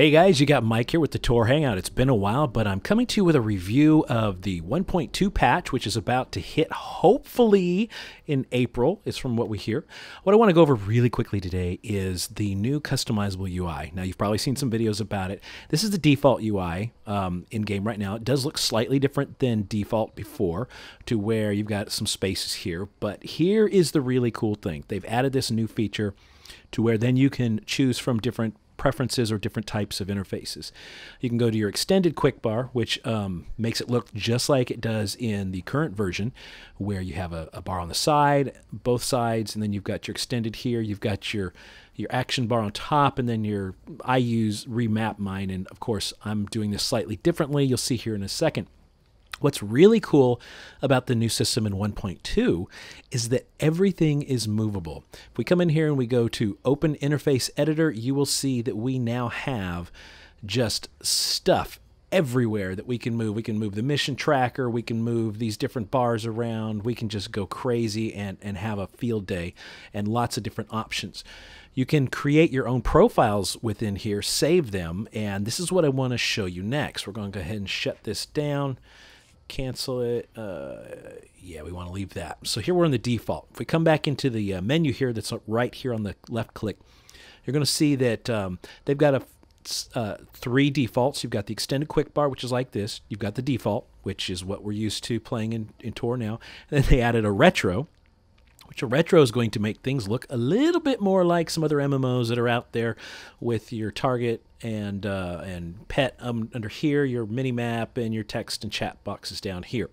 Hey guys, you got Mike here with the TOR Hangout. It's been a while, but I'm coming to you with a review of the 1.2 patch, which is about to hit hopefully in April, is from what we hear. What I want to go over really quickly today is the new customizable UI. Now, you've probably seen some videos about it. This is the default UI um, in game right now. It does look slightly different than default before, to where you've got some spaces here. But here is the really cool thing they've added this new feature to where then you can choose from different preferences or different types of interfaces. You can go to your extended quick bar, which um, makes it look just like it does in the current version, where you have a, a, bar on the side, both sides, and then you've got your extended here. You've got your your action bar on top, and then your I use remap mine, and of course I'm doing this slightly differently. You'll see here in a second. What's really cool about the new system in 1.2 is that everything is movable. If we come in here and we go to Open Interface Editor, you will see that we now have just stuff everywhere that we can move. We can move the mission tracker, we can move these different bars around, we can just go crazy and, and have a field day and lots of different options. You can create your own profiles within here, save them, and this is what I want to show you next. We're going to go ahead and shut this down cancel it. Uh, yeah, we want to leave that. So here we're in the default. If we come back into the uh, menu here that's right here on the left click, you're going to see that um, they've got a uh, three defaults. You've got the extended quick bar, which is like this. You've got the default, which is what we're used to playing in, in Tor now. And then they added a retro, which a retro is going to make things look a little bit more like some other MMOs that are out there with your target and uh, and pet um, under here, your mini map and your text and chat boxes down here.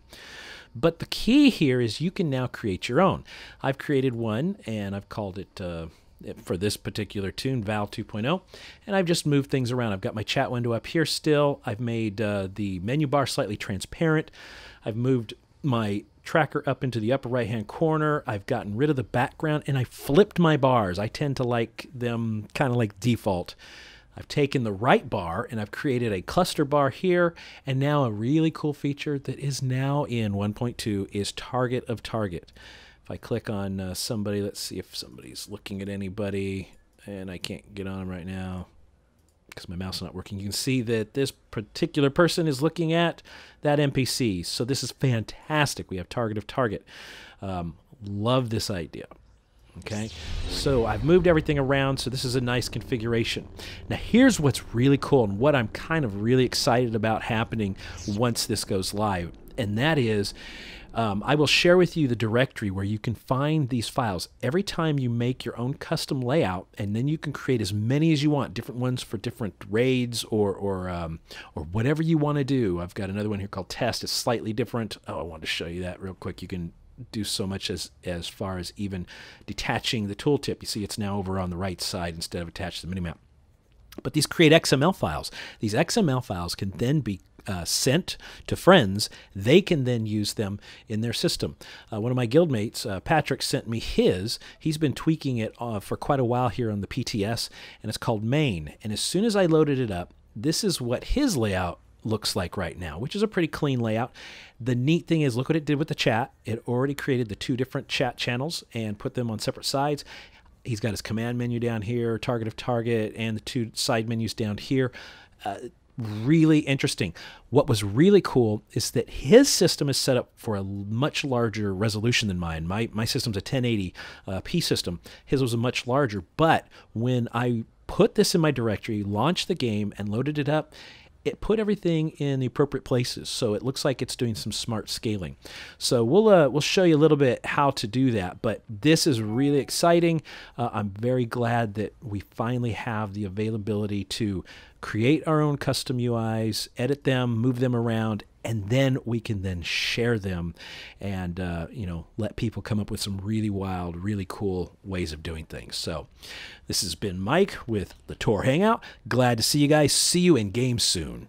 But the key here is you can now create your own. I've created one and I've called it uh, for this particular toon, Val 2.0. And I've just moved things around. I've got my chat window up here still. I've made uh, the menu bar slightly transparent. I've moved my tracker up into the upper right hand corner. I've gotten rid of the background and I flipped my bars. I tend to like them kind of like default. I've taken the right bar and I've created a cluster bar here. And now a really cool feature that is now in 1.2 is target of target. If I click on uh, somebody, let's see if somebody's looking at anybody and I can't get on them right now because my mouse is not working, you can see that this particular person is looking at that NPC. So this is fantastic. We have target of target. Um, love this idea. Okay, so I've moved everything around, so this is a nice configuration. Now here's what's really cool and what I'm kind of really excited about happening once this goes live, and that is um, I will share with you the directory where you can find these files every time you make your own custom layout, and then you can create as many as you want, different ones for different raids or or um, or whatever you want to do. I've got another one here called test. It's slightly different. Oh, I wanted to show you that real quick. You can do so much as as far as even detaching the tooltip. You see, it's now over on the right side instead of attached to the minimap. But these create XML files. These XML files can then be uh, sent to friends, they can then use them in their system. Uh, one of my guildmates, uh, Patrick, sent me his. He's been tweaking it uh, for quite a while here on the PTS, and it's called Main. And as soon as I loaded it up, this is what his layout looks like right now, which is a pretty clean layout. The neat thing is, look what it did with the chat. It already created the two different chat channels and put them on separate sides. He's got his command menu down here, target of target, and the two side menus down here. Uh, really interesting. What was really cool is that his system is set up for a much larger resolution than mine. My my system's a 1080 uh, system. His was a much larger. But when I put this in my directory, launched the game, and loaded it up, it put everything in the appropriate places. So it looks like it's doing some smart scaling. So we'll uh, we'll show you a little bit how to do that. But this is really exciting. Uh, I'm very glad that we finally have the availability to create our own custom UIs, edit them, move them around, and then we can then share them and uh, you know let people come up with some really wild really cool ways of doing things. So this has been mike with the TOR hangout. Glad to see you guys. See you in game soon